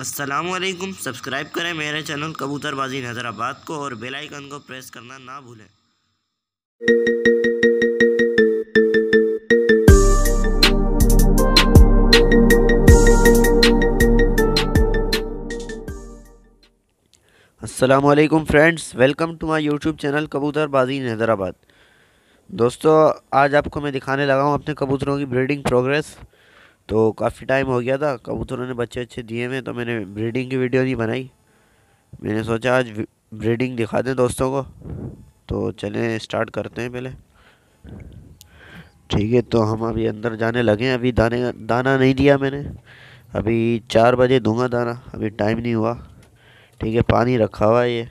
असलकुम सब्सक्राइब करें मेरे चैनल कबूतरबाजी हैदराबाद को और बेल आइकन को प्रेस करना ना भूलें। असलकुम friends, welcome to my YouTube channel Kabutarbazi Hyderabad. दोस्तों, आज आपको मैं दिखाने लगा हूँ अपने कबूतरों की ब्रीडिंग प्रोग्रेस। तो काफ़ी टाइम हो गया था। कबूतरों ने बच्चे अच्छे दिए हुए तो मैंने ब्रीडिंग की वीडियो नहीं बनाई। मैंने सोचा आज ब्रीडिंग दिखा दें दोस्तों को। तो चलें स्टार्ट करते हैं पहले। ठीक है तो हम अभी अंदर जाने लगे हैं। अभी दाने दाना नहीं दिया मैंने। अभी चार बजे दूँगा दाना। अभी टाइम नहीं हुआ। ठीक है, पानी रखा हुआ है ये।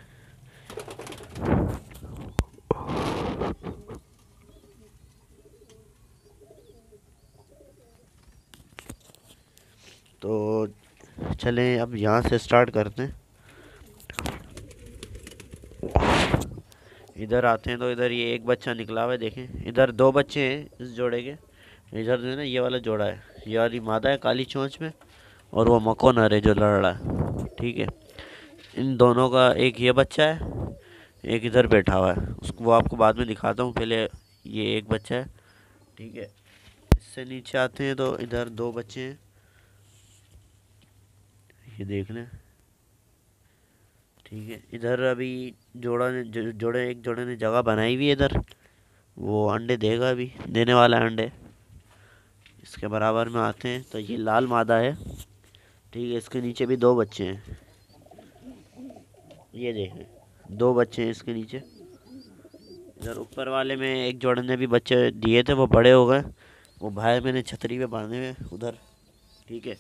तो चलें, अब यहाँ से स्टार्ट करते हैं। इधर आते हैं तो इधर ये एक बच्चा निकला हुआ है, देखें। इधर दो बच्चे हैं इस जोड़े के। इधर जो है ना, ये वाला जोड़ा है। ये वाली मादा है काली चोंच में, और वो मकोनर है जो लड़ रहा है। ठीक है? इन दोनों का एक ये बच्चा है, एक इधर बैठा हुआ है। उसको, वो आपको बाद में दिखाता हूँ, पहले ये एक बच्चा है। ठीक है? इससे नीचे आते हैं तो इधर दो बच्चे हैं। ये देख लें। ठीक है इधर अभी जोड़ा ने जो, जोड़े एक जोड़े ने जगह बनाई हुई है इधर। वो अंडे देगा अभी देने वाला है अंडे। इसके बराबर में आते हैं तो ये लाल मादा है। ठीक है इसके नीचे भी दो बच्चे हैं। ये देखें दो बच्चे हैं इसके नीचे। इधर ऊपर वाले में एक जोड़े ने भी बच्चे दिए थे वो बड़े हो गए। वो भाई मैंने छतरी पे बांधे हुए उधर। ठीक है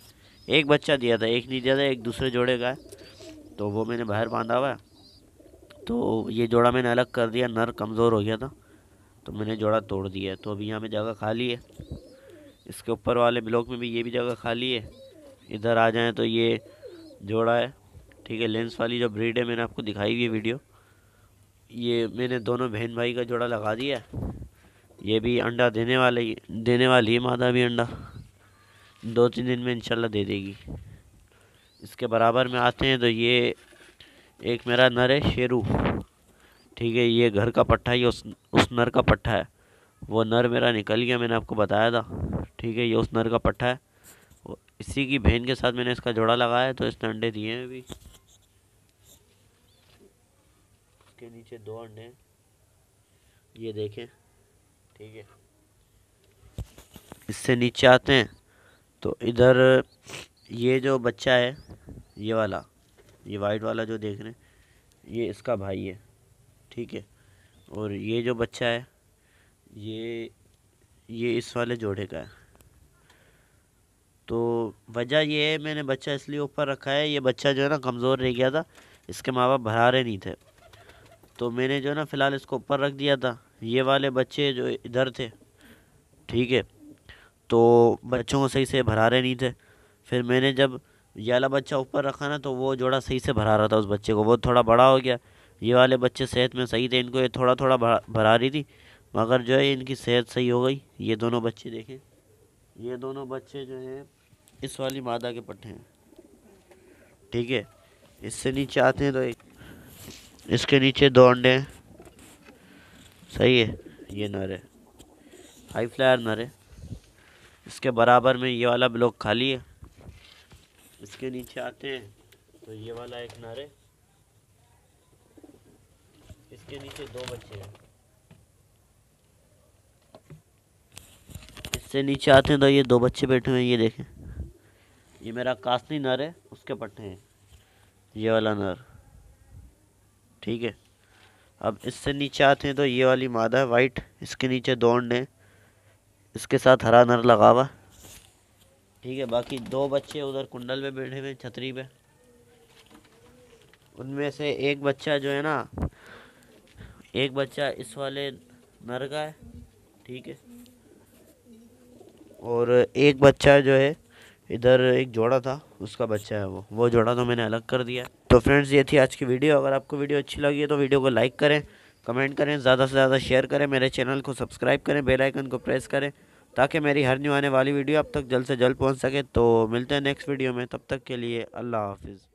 एक बच्चा दिया था, एक नहीं दिया था, एक दूसरे जोड़े का तो वो मैंने बाहर बांधा हुआ तो ये जोड़ा मैंने अलग कर दिया, नर कमज़ोर हो गया था। तो मैंने जोड़ा तोड़ दिया तो अभी यहाँ पे जगह खाली है। इसके ऊपर वाले ब्लॉक में भी ये भी जगह खाली है। इधर आ जाएँ तो ये जोड़ा है। ठीक है, लेंस वाली जो ब्रीड है, मैंने आपको दिखाई हुई है वीडियो। ये मैंने दोनों बहन भाई का जोड़ा लगा दिया ये भी अंडा देने वाले, देने वाली है मादा भी अंडा। दो तीन दिन में इंशाल्लाह दे देगी। इसके बराबर में आते हैं तो ये एक मेरा नर है, शेरू। ठीक है, ये घर का पट्टा ये उस उस नर का पट्टा है। वो नर मेरा निकल गया, मैंने आपको बताया था। ठीक है, ये उस नर का पट्टा है। इसी की बहन के साथ मैंने इसका जोड़ा लगाया तो इसने अंडे दिए हैं अभी। इसके नीचे दो अंडे ये देखें। ठीक है। इससे नीचे आते हैं। तो इधर, ये जो बच्चा है, ये वाला, ये वाइट वाला जो देख रहे हैं, ये इसका भाई है, ठीक है? और ये जो बच्चा है, ये ये इस वाले जोड़े का है। तो वजह ये है, मैंने बच्चा इसलिए ऊपर रखा है, ये बच्चा जो है ना, कमज़ोर रह गया था, इसके माँ बाप भरा रहे नहीं थे। तो मैंने जो है ना, फ़िलहाल इसको ऊपर रख दिया था। ये वाले बच्चे जो इधर थे, ठीक है? तो बच्चों को सही से भरा रहे नहीं थे फिर मैंने जब ये वाला बच्चा ऊपर रखा ना तो वो जोड़ा सही से भरा रहा था उस बच्चे को। वो थोड़ा बड़ा हो गया। ये वाले बच्चे सेहत में सही थे, इनको ये थोड़ा थोड़ा भरा रही थी। मगर जो है, इनकी सेहत सही हो गई। ये दोनों बच्चे देखें। ये दोनों बच्चे जो हैं, इस वाली मादा के पट्टे हैं। ठीक है? इससे नीचे आते हैं तो एक, इसके नीचे दो अंडे हैं। सही है? ये नर है। हाई फ्लायर नर है। इसके बराबर में ये वाला ब्लॉक खाली है। इसके नीचे आते हैं। तो ये वाला एक नारे। इसके नीचे दो बच्चे हैं। इससे नीचे आते हैं तो ये दो बच्चे बैठे हुए हैं, ये देखें। ये मेरा कासनी नर है, उसके पट्टे हैं। ये वाला नर। ठीक है। अब इससे नीचे आते हैं तो ये वाली मादा है वाइट इसके नीचे दो अंडे हैं। इसके साथ हरा नर लगा हुआ। ठीक है, बाकी दो बच्चे उधर कुंडल में बैठे हुए छतरी पे। उनमें से एक बच्चा जो है ना, एक बच्चा इस वाले नर का है, ठीक है। और एक बच्चा जो है, इधर एक जोड़ा था, उसका बच्चा है वो। वो जोड़ा तो मैंने अलग कर दिया। तो फ्रेंड्स, ये थी आज की वीडियो। अगर आपको वीडियो अच्छी लगी है तो वीडियो को लाइक करें कमेंट करें, ज़्यादा से ज़्यादा शेयर करें, मेरे चैनल को सब्सक्राइब करें बेल आइकन को प्रेस करें, ताकि मेरी हर न्यू आने वाली वीडियो अब तक जल्द से जल्द पहुँच सके। तो मिलते हैं नेक्स्ट वीडियो में, तब तक के लिए अल्लाह हाफिज़।